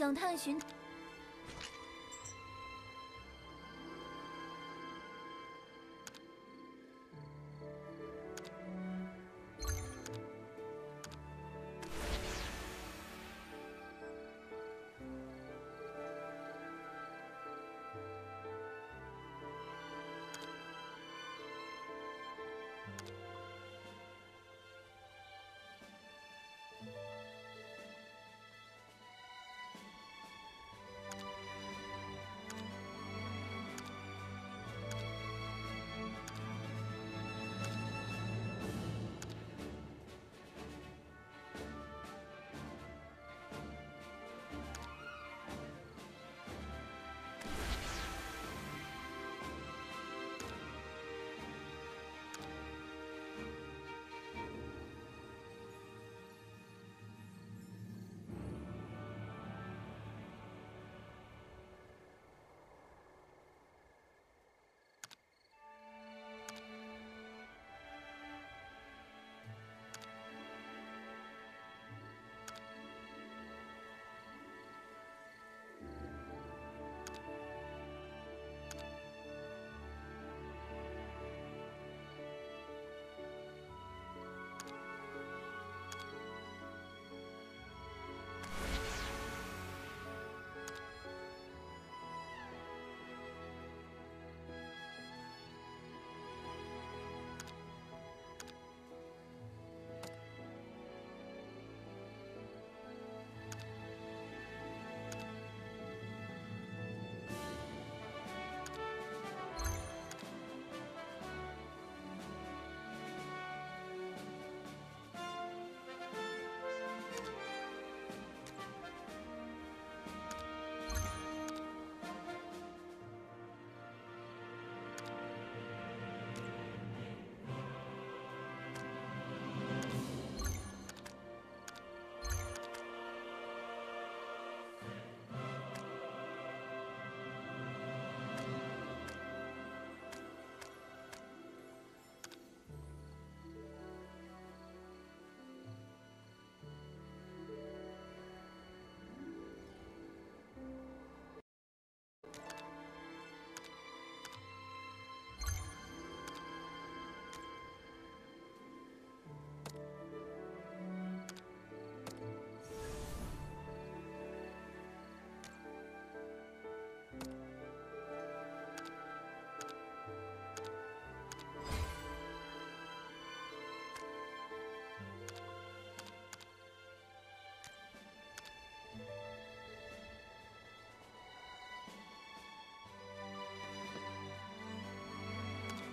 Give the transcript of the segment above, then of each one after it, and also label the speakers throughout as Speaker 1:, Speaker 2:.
Speaker 1: 想探寻。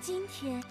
Speaker 1: 今天